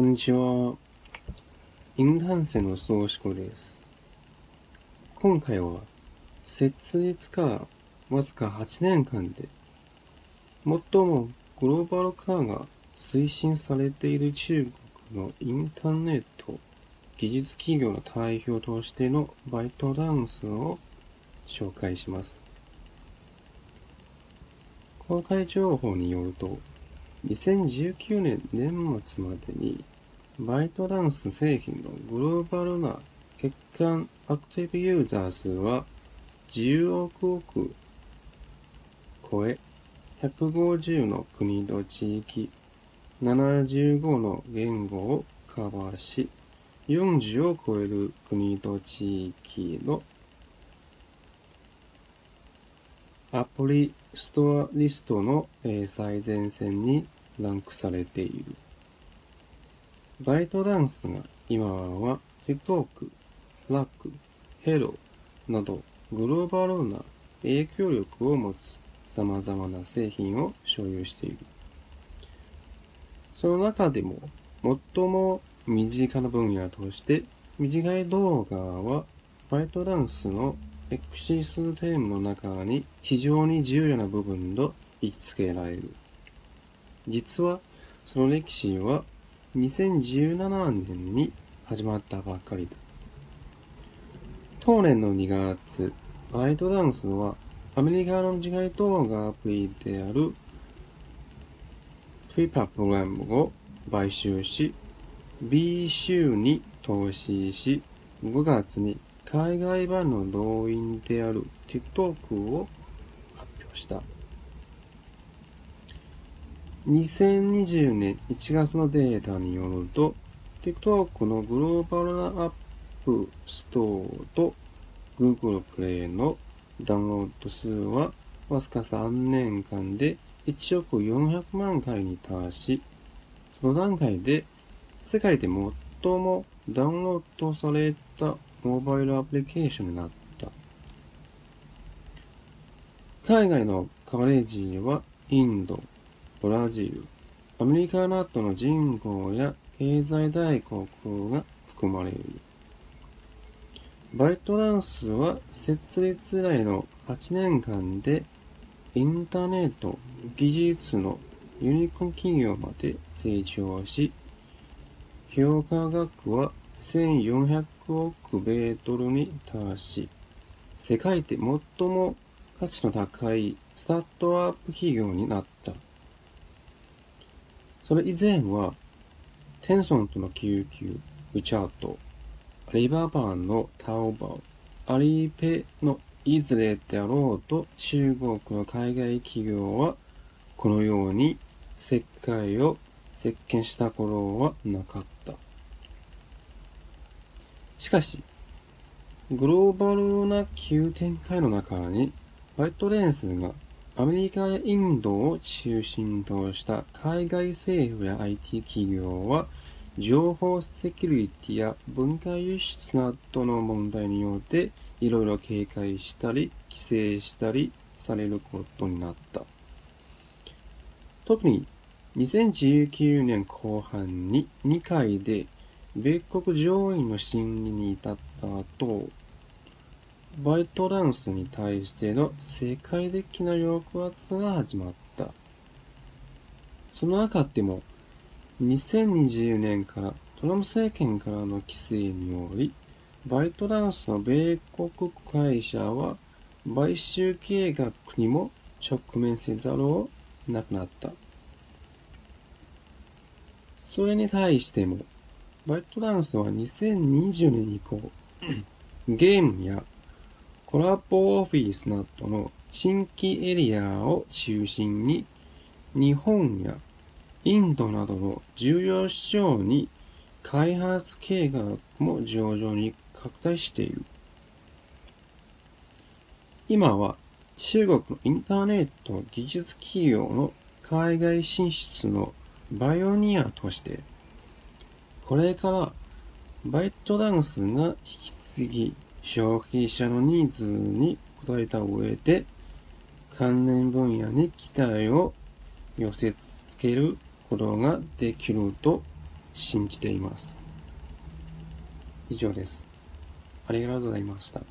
こんにちは。インターン生の総志子です。今回は、設立からわずか8年間で、最もグローバル化が推進されている中国のインターネット技術企業の代表としてのバイトダンスを紹介します。公開情報によると、2019年年末までにバイトダンス製品のグローバルな月間アクティブユーザー数は10億億超え、150の国と地域、75の言語をカバーし、40を超える国と地域のアプリストアリストの最前線にランクされている。バイトダンスが今は TikTok、ラック、ヘロなどグローバルな影響力を持つ様々な製品を所有している。その中でも最も身近な分野として短い動画はバイトダンスのエクシステムの中に非常に重要な部分と位置づけられる。実はその歴史は2017年に始まったばっかりだ。当年の2月、バイトダンスはアメリカの自害動画アプリであるフィパプログラムを買収し、B 州に投資し、5月に海外版の抖音である TikTok を発表した。2020年1月のデータによると、TikTok のグローバルな App Store と Google プレイのダウンロード数はわずか3年間で1億400万回に達し、その段階で世界で最もダウンロードされたモバイルアプリケーションになった。海外のカバレージはインド、ブラジル、アメリカなどの人口や経済大国が含まれる。バイトダンスは設立以来の8年間でインターネット技術のユニコーン企業まで成長し、評価額は1400億米ドルに達し、世界で最も価値の高いスタートアップ企業になった。それ以前は、テンソンとの救急、ウチャート、リバーバーンのタオバオ、アリーペのいずれであろうと中国の海外企業はこのように世界を席巻した頃はなかった。しかし、グローバルな急展開の中に、バイトレンスがアメリカやインドを中心とした海外政府や IT 企業は、情報セキュリティや文化輸出などの問題によって、いろいろ警戒したり、規制したりされることになった。特に2019年後半に2回で米国上院の審理に至った後、バイトダンスに対しての世界的な抑圧が始まった。その中でも、2020年からトランプ政権からの規制により、バイトダンスの米国会社は買収計画にも直面せざるを得なくなった。それに対しても、バイトダンスは2020年以降、ゲームやコラボオフィスなどの新規エリアを中心に、日本やインドなどの重要市場に開発計画も徐々に拡大している。今は中国のインターネット技術企業の海外進出のバイオニアとして、これからバイトダンスが引き継ぎ消費者のニーズに応えた上で、関連分野に期待を寄せつけることができると信じています。以上です。ありがとうございました。